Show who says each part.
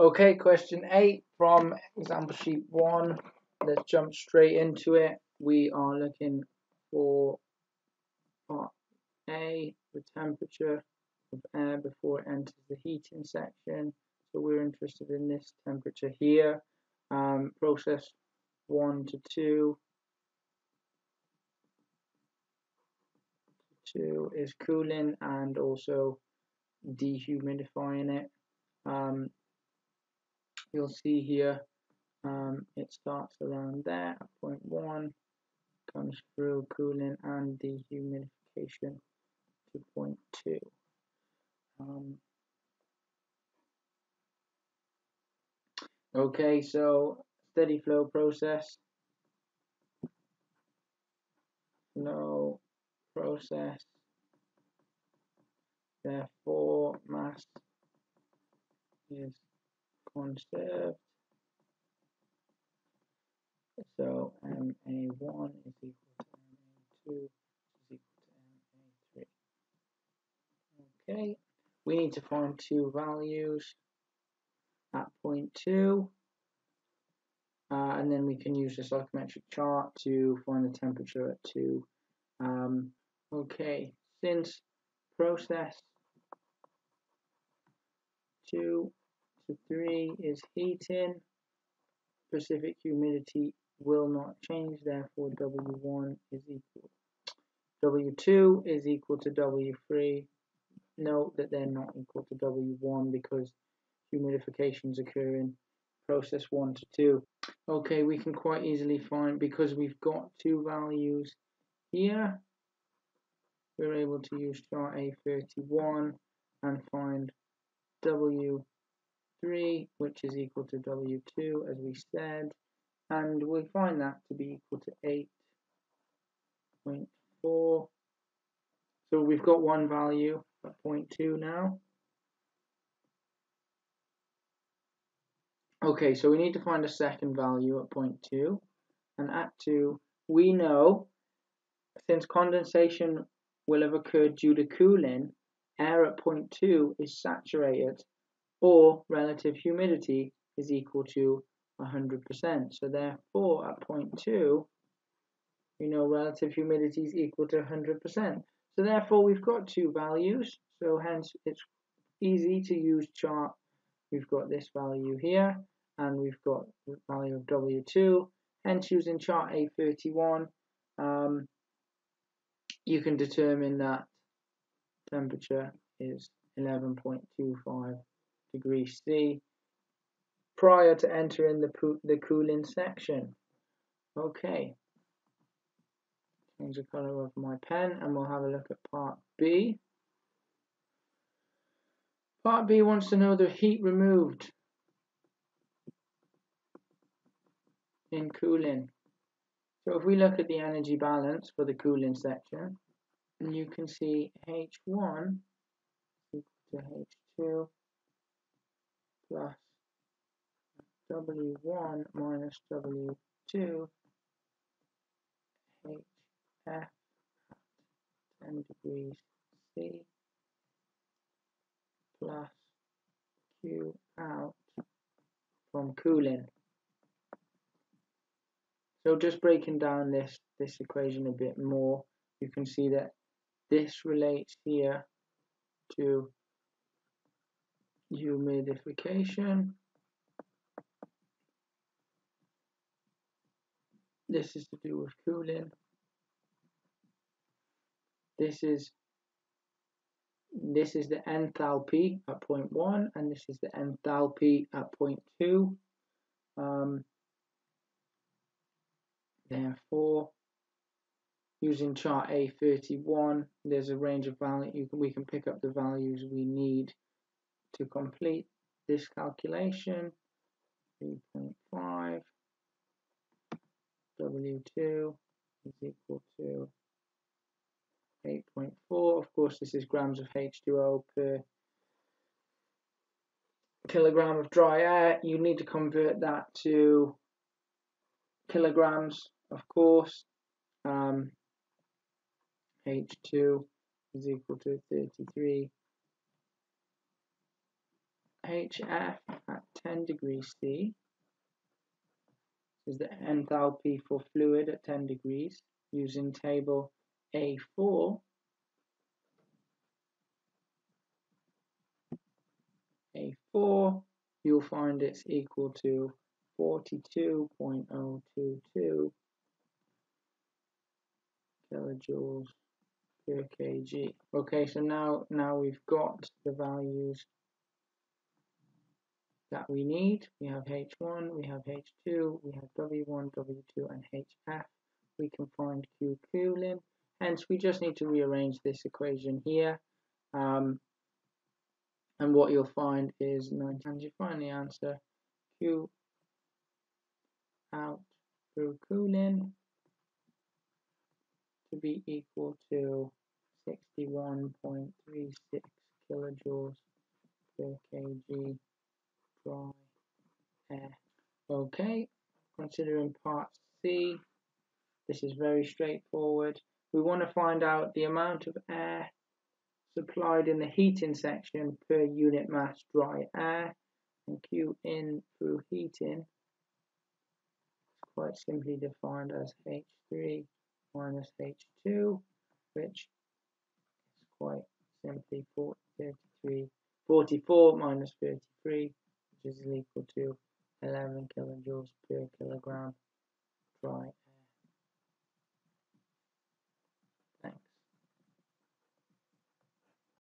Speaker 1: Okay, question eight from example sheet one. Let's jump straight into it. We are looking for part A, the temperature of air before it enters the heating section. So we're interested in this temperature here. Um, process one to two. Two is cooling and also dehumidifying it. Um, you'll see here um, it starts around there at point one, comes through cooling and dehumidification to point two. Um, okay, so steady flow process. Flow process. Therefore, mass is conserved. So MA1 is equal to MA2 is equal to MA3. Okay, we need to find two values at point 2 uh, and then we can use the psychrometric chart to find the temperature at 2. Um, okay, since process 2 to 3 is heating, specific humidity will not change, therefore W1 is equal. W2 is equal to W3. Note that they're not equal to W1 because humidifications occur in process 1 to 2. Okay, we can quite easily find, because we've got two values here, we're able to use chart A31 and find W3, which is equal to W2, as we said, and we find that to be equal to 8.4. So we've got one value at 0.2 now. Okay, so we need to find a second value at 0.2. And at 2, we know, since condensation will have occurred due to cooling, air at 0.2 is saturated, or relative humidity is equal to 100%. So therefore, at 0.2, we know relative humidity is equal to 100%. So therefore, we've got two values. So hence, it's easy to use chart. We've got this value here, and we've got the value of W2. Hence, using chart A31, um, you can determine that temperature is 11.25 degrees C prior to entering the, the cooling section. Okay. Change the color of my pen and we'll have a look at part B. Part B wants to know the heat removed in cooling. So if we look at the energy balance for the cooling section, you can see H1 equal to H2 plus W1 minus W2 HF at 10 degrees C plus Q out from cooling. So just breaking down this, this equation a bit more, you can see that this relates here to humidification This is to do with cooling. This is this is the enthalpy at point one, and this is the enthalpy at point two. Um, therefore, using chart A31, there's a range of value. Can we can pick up the values we need to complete this calculation. 3.5 W2 is equal to 8.4. Of course, this is grams of H2O per kilogram of dry air. You need to convert that to kilograms, of course. Um, H2 is equal to 33 HF at 10 degrees C. Is the enthalpy for fluid at 10 degrees using table A4. A4, you'll find it's equal to 42.022 kilojoules per kg. Okay, so now now we've got the values that we need. We have H1, we have H2, we have W1, W2, and HF. We can find Q cooling. Hence, we just need to rearrange this equation here. Um, and what you'll find is, and you find the answer, Q out through cooling to be equal to 61.36 kilojoules per kg dry air. Okay, considering part C, this is very straightforward. We want to find out the amount of air supplied in the heating section per unit mass dry air and Q in through heating is quite simply defined as H3 minus H2 which is quite simply 33, 44 minus 33 which is equal to 11 kilojoules per kilogram dry